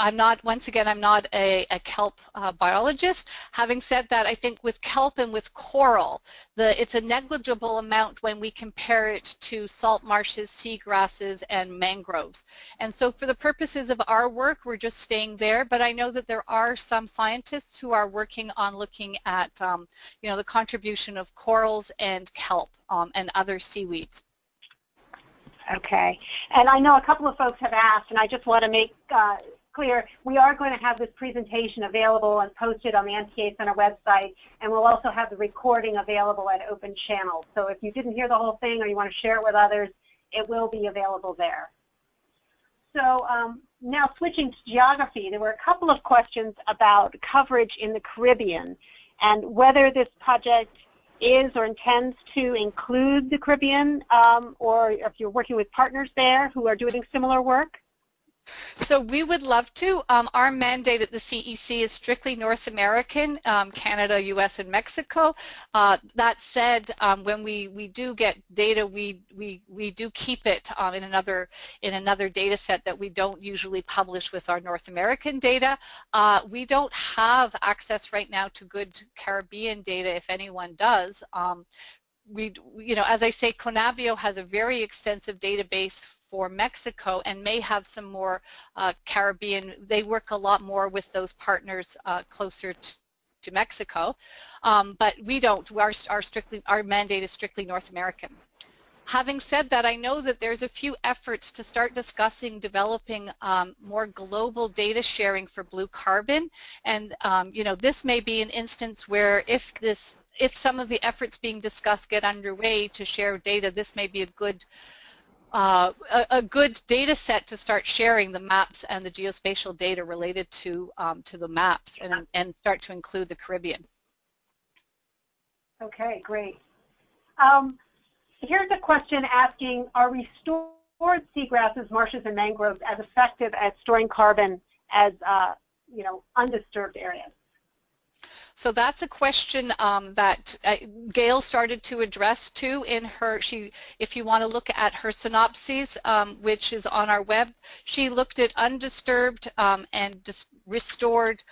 I'm not, once again, I'm not a, a kelp uh, biologist. Having said that, I think with kelp and with coral, the, it's a negligible amount when we compare it to salt marshes, seagrasses, and mangroves. And so for the purposes of our work, we're just staying there, but I know that there are some scientists who are working on looking at, um, you know, the contribution of corals and kelp um, and other seaweeds. Okay. And I know a couple of folks have asked, and I just want to make uh, clear, we are going to have this presentation available and posted on the MPA Center website, and we'll also have the recording available at Open Channel. So if you didn't hear the whole thing or you want to share it with others, it will be available there. So um, now switching to geography, there were a couple of questions about coverage in the Caribbean and whether this project is or intends to include the Caribbean um, or if you're working with partners there who are doing similar work. So we would love to. Um, our mandate at the CEC is strictly North American, um, Canada, US, and Mexico. Uh, that said, um, when we, we do get data, we, we, we do keep it um, in another in another data set that we don't usually publish with our North American data. Uh, we don't have access right now to good Caribbean data if anyone does. Um, we, you know, as I say, Conabio has a very extensive database for Mexico and may have some more uh, Caribbean. They work a lot more with those partners uh, closer to, to Mexico, um, but we don't. Our, our, strictly, our mandate is strictly North American. Having said that, I know that there's a few efforts to start discussing developing um, more global data sharing for blue carbon, and um, you know this may be an instance where if this if some of the efforts being discussed get underway to share data, this may be a good uh, a, a, good data set to start sharing the maps and the geospatial data related to um, to the maps and, and start to include the Caribbean. Okay, great. Um, here's a question asking, are restored seagrasses, marshes, and mangroves as effective at storing carbon as, uh, you know, undisturbed areas? So that's a question um, that uh, Gail started to address too in her, she, if you want to look at her synopses, um, which is on our web, she looked at undisturbed um, and restored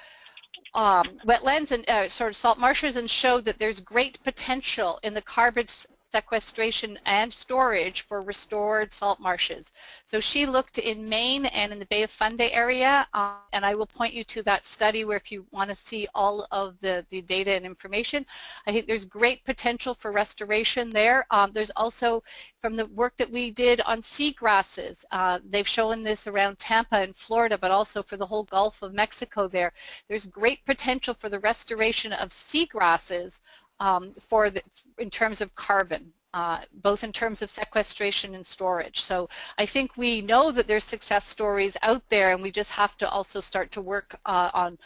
um, wetlands and uh, sort of salt marshes and showed that there's great potential in the carbon sequestration and storage for restored salt marshes. So she looked in Maine and in the Bay of Fundy area, um, and I will point you to that study where if you want to see all of the, the data and information, I think there's great potential for restoration there. Um, there's also, from the work that we did on seagrasses, uh, they've shown this around Tampa and Florida, but also for the whole Gulf of Mexico there. There's great potential for the restoration of seagrasses um, for the, in terms of carbon, uh, both in terms of sequestration and storage. So I think we know that there's success stories out there, and we just have to also start to work uh, on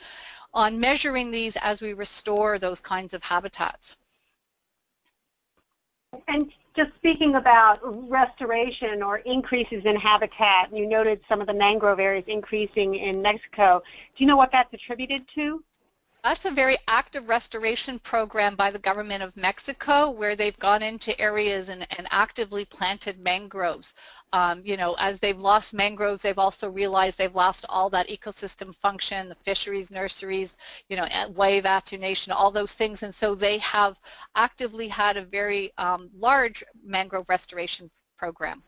on measuring these as we restore those kinds of habitats. And just speaking about restoration or increases in habitat, you noted some of the mangrove areas increasing in Mexico. Do you know what that's attributed to? That's a very active restoration program by the government of Mexico where they've gone into areas and, and actively planted mangroves. Um, you know, as they've lost mangroves, they've also realized they've lost all that ecosystem function, the fisheries, nurseries, you know, wave attenuation, all those things. And so they have actively had a very um, large mangrove restoration program.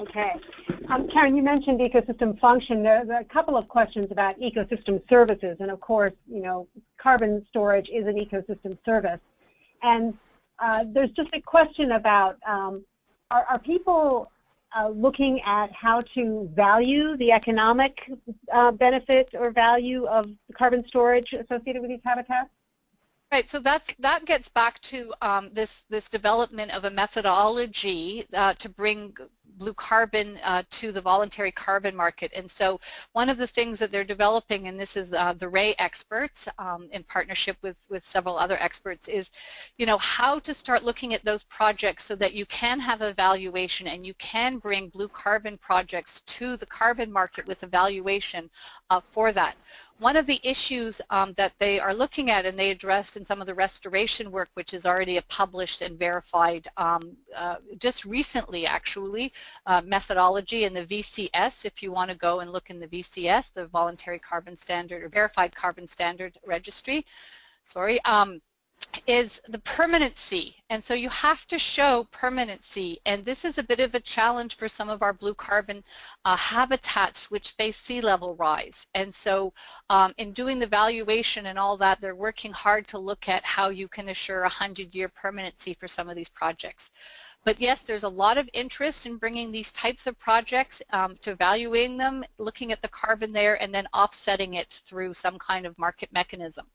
Okay. Um, Karen, you mentioned ecosystem function. There's a couple of questions about ecosystem services, and of course, you know, carbon storage is an ecosystem service. And uh, there's just a question about, um, are, are, people uh, looking at how to value the economic uh, benefit or value of carbon storage associated with these habitats? Right, so that's that gets back to um, this this development of a methodology uh, to bring blue carbon uh, to the voluntary carbon market. And so one of the things that they're developing, and this is uh, the RAE experts um, in partnership with, with several other experts, is you know how to start looking at those projects so that you can have evaluation and you can bring blue carbon projects to the carbon market with evaluation uh, for that. One of the issues um, that they are looking at and they addressed in some of the restoration work, which is already a published and verified um, uh, just recently actually, uh, methodology in the VCS, if you want to go and look in the VCS, the Voluntary Carbon Standard or Verified Carbon Standard Registry, sorry, um, is the permanency. And so you have to show permanency. And this is a bit of a challenge for some of our blue carbon uh, habitats which face sea level rise. And so um, in doing the valuation and all that, they're working hard to look at how you can assure a 100-year permanency for some of these projects. But yes, there's a lot of interest in bringing these types of projects um, to valuing them, looking at the carbon there, and then offsetting it through some kind of market mechanism.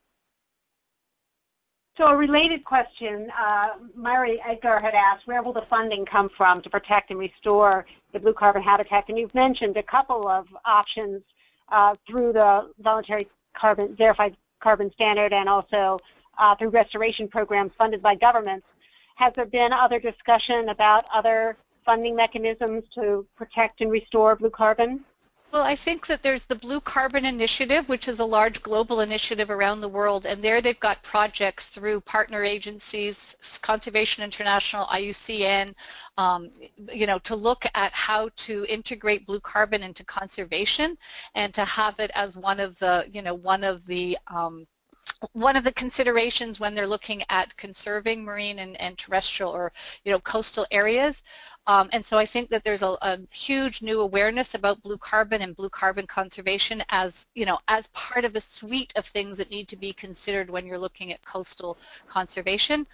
So a related question, uh, Myri Edgar had asked, where will the funding come from to protect and restore the blue carbon habitat? And you've mentioned a couple of options uh, through the voluntary carbon verified carbon standard and also uh, through restoration programs funded by governments. Has there been other discussion about other funding mechanisms to protect and restore blue carbon? Well, I think that there's the Blue Carbon Initiative, which is a large global initiative around the world, and there they've got projects through partner agencies, Conservation International, IUCN, um, you know, to look at how to integrate blue carbon into conservation and to have it as one of the, you know, one of the um, one of the considerations when they're looking at conserving marine and, and terrestrial or you know coastal areas um, and so I think that there's a, a, huge new awareness about blue carbon and blue carbon conservation as you know as part of a suite of things that need to be considered when you're looking at coastal conservation.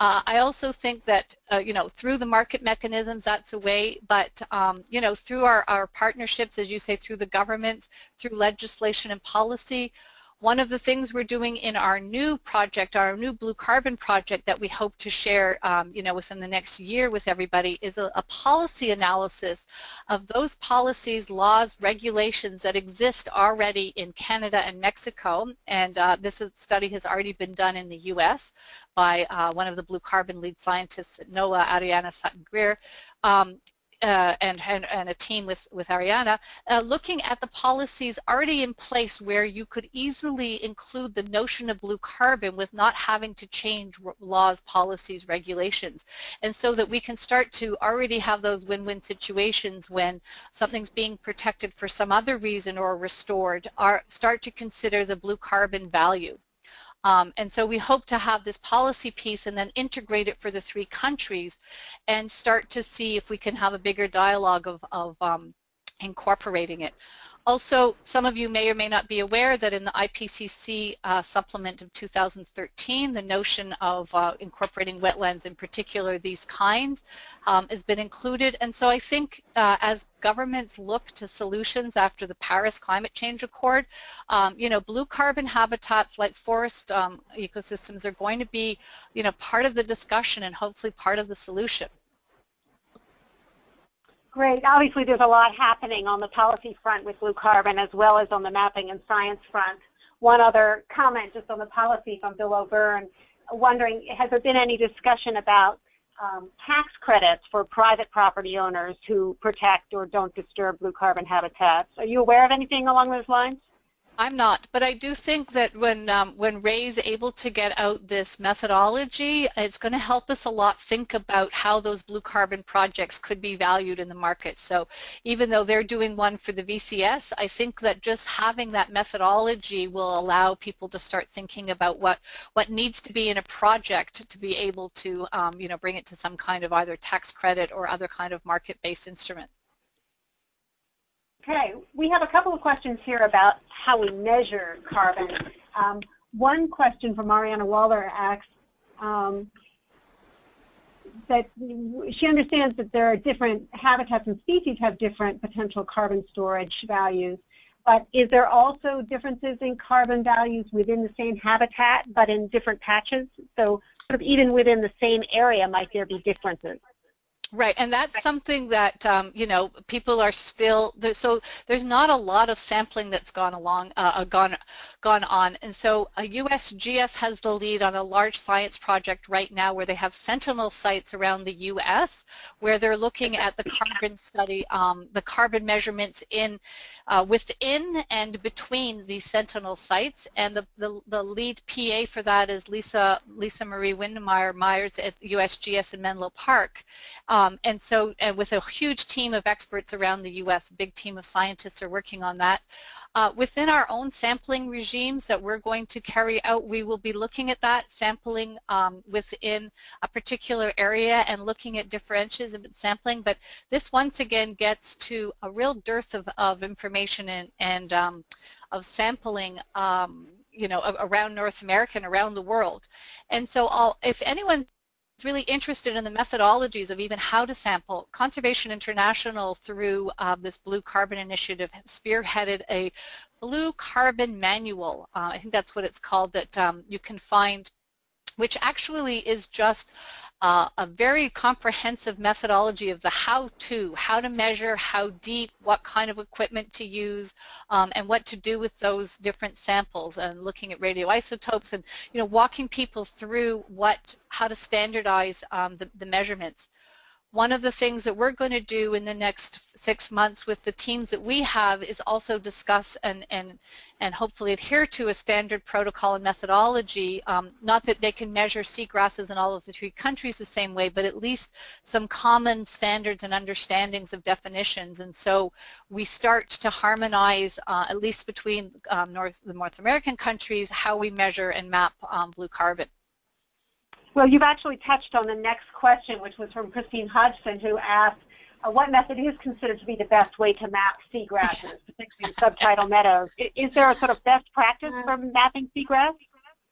Uh, I also think that, uh, you know, through the market mechanisms, that's a way, but, um, you know, through our, our partnerships, as you say, through the governments, through legislation and policy, one of the things we're doing in our new project, our new blue carbon project that we hope to share, um, you know, within the next year with everybody is a, a, policy analysis of those policies, laws, regulations that exist already in Canada and Mexico. And uh, this is, study has already been done in the U.S. by uh, one of the blue carbon lead scientists at NOAA, Ariana Sutton-Grier. Um, uh, and, and, and, a team with, with Ariana, uh, looking at the policies already in place where you could easily include the notion of blue carbon with not having to change laws, policies, regulations. And so that we can start to already have those win-win situations when something's being protected for some other reason or restored, are, start to consider the blue carbon value. Um, and so we hope to have this policy piece and then integrate it for the three countries and start to see if we can have a bigger dialogue of, of um, incorporating it. Also, some of you may or may not be aware that in the IPCC uh, supplement of 2013, the notion of uh, incorporating wetlands, in particular these kinds, um, has been included. And so I think uh, as governments look to solutions after the Paris Climate Change Accord, um, you know, blue carbon habitats like forest um, ecosystems are going to be, you know, part of the discussion and hopefully part of the solution. Great. Obviously, there's a lot happening on the policy front with blue carbon as well as on the mapping and science front. One other comment just on the policy from Bill O'Byrne, wondering, has there been any discussion about um, tax credits for private property owners who protect or don't disturb blue carbon habitats? Are you aware of anything along those lines? I'm not, but I do think that when um, when RAE is able to get out this methodology, it's going to help us a lot think about how those blue carbon projects could be valued in the market. So even though they're doing one for the VCS, I think that just having that methodology will allow people to start thinking about what what needs to be in a project to be able to um, you know bring it to some kind of either tax credit or other kind of market-based instrument. Okay, we have a couple of questions here about how we measure carbon. Um, one question from Mariana Waller asks um, that she understands that there are different habitats and species have different potential carbon storage values, but is there also differences in carbon values within the same habitat but in different patches? So sort of even within the same area might there be differences? Right, and that's something that um, you know people are still so there's not a lot of sampling that's gone along uh, uh gone gone on, and so uh, USGS has the lead on a large science project right now where they have sentinel sites around the U.S. where they're looking at the carbon study, um, the carbon measurements in uh, within and between these sentinel sites, and the, the, the lead PA for that is Lisa Lisa Marie Windemeyer Myers at USGS in Menlo Park. Um, and so uh, with a huge team of experts around the U.S., a big team of scientists are working on that. Uh, within our own sampling regimes that we're going to carry out, we will be looking at that, sampling um, within a particular area and looking at differentials of sampling. But this once again gets to a real dearth of, of information and, and um, of sampling um, you know, around North America and around the world. And so I'll, if anyone really interested in the methodologies of even how to sample. Conservation International, through uh, this Blue Carbon Initiative, spearheaded a Blue Carbon Manual. Uh, I think that's what it's called, that um, you can find which actually is just uh, a very comprehensive methodology of the how-to, how to measure, how deep, what kind of equipment to use, um, and what to do with those different samples, and looking at radioisotopes, and you know, walking people through what, how to standardize um, the, the measurements. One of the things that we're going to do in the next six months with the teams that we have is also discuss and, and, and hopefully adhere to a standard protocol and methodology. Um, not that they can measure seagrasses in all of the three countries the same way, but at least some common standards and understandings of definitions. And so we start to harmonize, uh, at least between um, North, the North American countries, how we measure and map um, blue carbon. Well, you've actually touched on the next question, which was from Christine Hodgson, who asked, uh, what method is considered to be the best way to map seagrasses, particularly subtidal meadows? Is there a sort of best practice for mapping seagrass?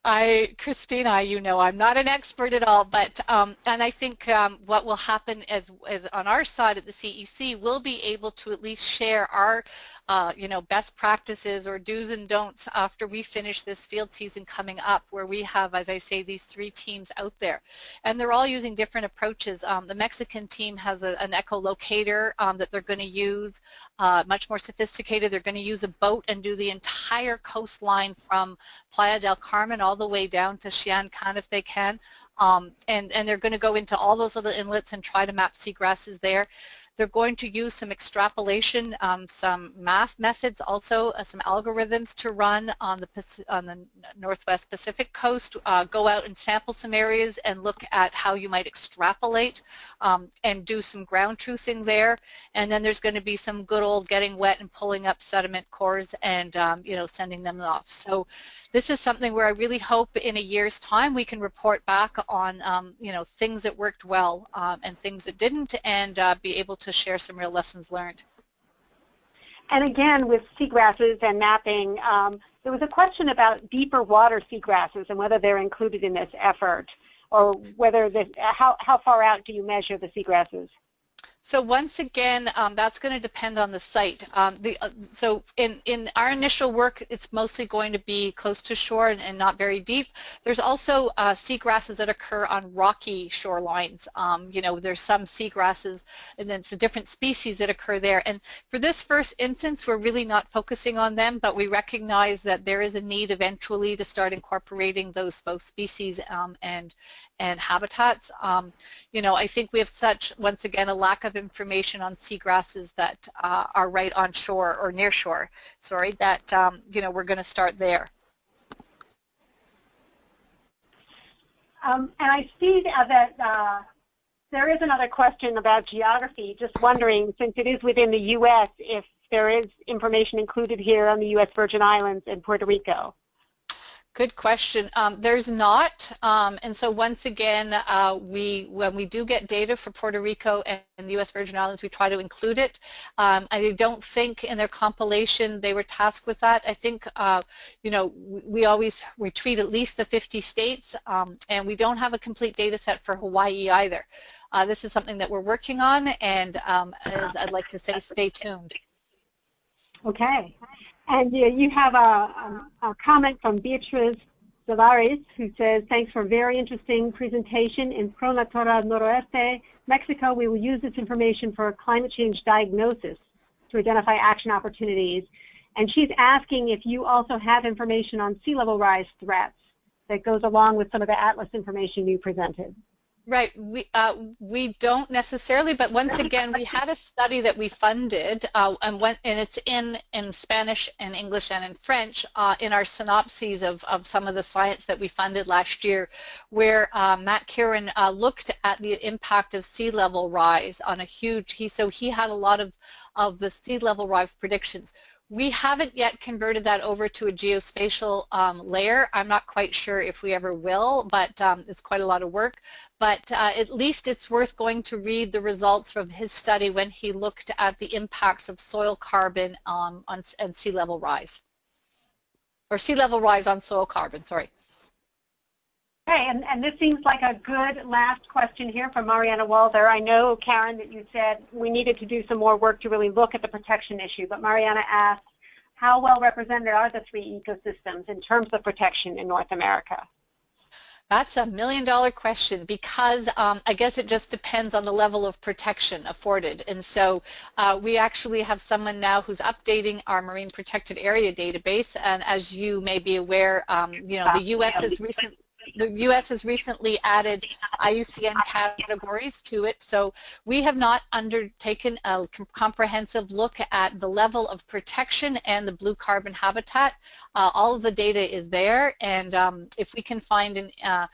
I, Christina, you know, I'm not an expert at all, but um, and I think um, what will happen as, as on our side at the CEC, we'll be able to at least share our, uh, you know, best practices or do's and don'ts after we finish this field season coming up, where we have, as I say, these three teams out there, and they're all using different approaches. Um, the Mexican team has a, an echolocator um, that they're going to use, uh, much more sophisticated. They're going to use a boat and do the entire coastline from Playa del Carmen all the way down to Sian Ka'an if they can. Um, and, and they're going to go into all those little inlets and try to map seagrasses there. They're going to use some extrapolation, um, some math methods, also uh, some algorithms to run on the on the Northwest Pacific coast. Uh, go out and sample some areas and look at how you might extrapolate um, and do some ground truthing there. And then there's going to be some good old getting wet and pulling up sediment cores and um, you know sending them off. So this is something where I really hope in a year's time we can report back on um, you know things that worked well um, and things that didn't, and uh, be able to share some real lessons learned. And again, with seagrasses and mapping, um, there was a question about deeper water seagrasses and whether they're included in this effort, or whether how how far out do you measure the seagrasses? So once again, um, that's going to depend on the site. Um, the, uh, so in, in our initial work, it's mostly going to be close to shore and, and not very deep. There's also uh, seagrasses that occur on rocky shorelines. Um, you know, there's some seagrasses and then it's a different species that occur there. And for this first instance, we're really not focusing on them, but we recognize that there is a need eventually to start incorporating those both species um, and, and habitats. Um, you know, I think we have such, once again, a lack of information on seagrasses that uh, are right on shore or near shore, sorry, that, um, you know, we're going to start there. Um, and I see that uh, there is another question about geography. Just wondering, since it is within the U.S., if there is information included here on the U.S. Virgin Islands and Puerto Rico. Good question. Um, there's not, um, and so once again, uh, we when we do get data for Puerto Rico and the U.S. Virgin Islands, we try to include it. Um, I don't think in their compilation they were tasked with that. I think, uh, you know, we always we treat at least the 50 states, um, and we don't have a complete data set for Hawaii either. Uh, this is something that we're working on, and um, as I'd like to say, stay tuned. Okay. And uh, you have a, a, a, comment from Beatriz Solares who says, thanks for a very interesting presentation. In ProNatura Noroeste, Mexico, we will use this information for a climate change diagnosis to identify action opportunities. And she's asking if you also have information on sea level rise threats that goes along with some of the ATLAS information you presented. Right. We uh, we don't necessarily, but once again, we had a study that we funded, uh, and, went, and it's in in Spanish and English and in French uh, in our synopses of, of some of the science that we funded last year, where uh, Matt Kirwan uh, looked at the impact of sea level rise on a huge. He so he had a lot of of the sea level rise predictions we haven't yet converted that over to a geospatial um, layer. I'm not quite sure if we ever will, but um, it's quite a lot of work. But uh, at least it's worth going to read the results from his study when he looked at the impacts of soil carbon um, on, and sea level rise. Or sea level rise on soil carbon, sorry. Okay, and, and this seems like a good last question here from Mariana Walther. I know, Karen, that you said we needed to do some more work to really look at the protection issue, but Mariana asks, how well represented are the three ecosystems in terms of protection in North America? That's a million dollar question because um, I guess it just depends on the level of protection afforded. And so uh, we actually have someone now who's updating our marine protected area database. And as you may be aware, um, you know, the U.S. has recently the U.S. has recently added IUCN categories to it, so we have not undertaken a comprehensive look at the level of protection and the blue carbon habitat. Uh, all of the data is there, and um, if we can find an uh,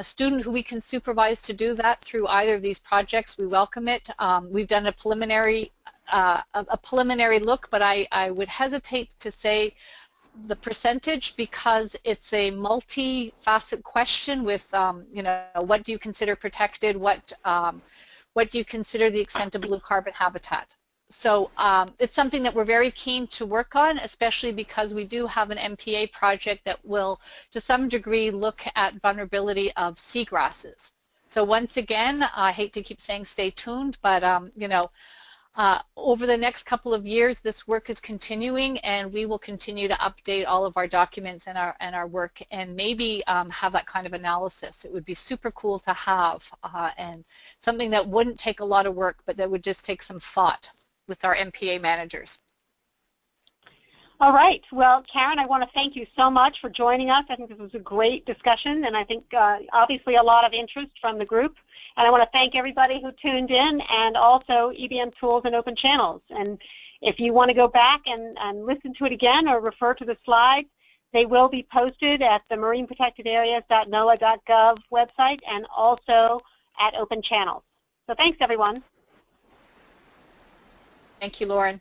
a student who we can supervise to do that through either of these projects, we welcome it. Um, we've done a preliminary uh, a, a, preliminary look, but I, I would hesitate to say the percentage because it's a multi-facet question with, um, you know, what do you consider protected, what, um, what do you consider the extent of blue carbon habitat. So um, it's something that we're very keen to work on, especially because we do have an MPA project that will, to some degree, look at vulnerability of seagrasses. So once again, I hate to keep saying stay tuned, but um, you know, uh, over the next couple of years, this work is continuing, and we will continue to update all of our documents and our and our work, and maybe um, have that kind of analysis. It would be super cool to have, uh, and something that wouldn't take a lot of work, but that would just take some thought with our MPA managers. All right. Well, Karen, I want to thank you so much for joining us. I think this was a great discussion, and I think uh, obviously a lot of interest from the group. And I want to thank everybody who tuned in and also EBM Tools and Open Channels. And if you want to go back and, and listen to it again or refer to the slides, they will be posted at the marineprotectedareas.noaa.gov website and also at Open Channels. So thanks, everyone. Thank you, Lauren.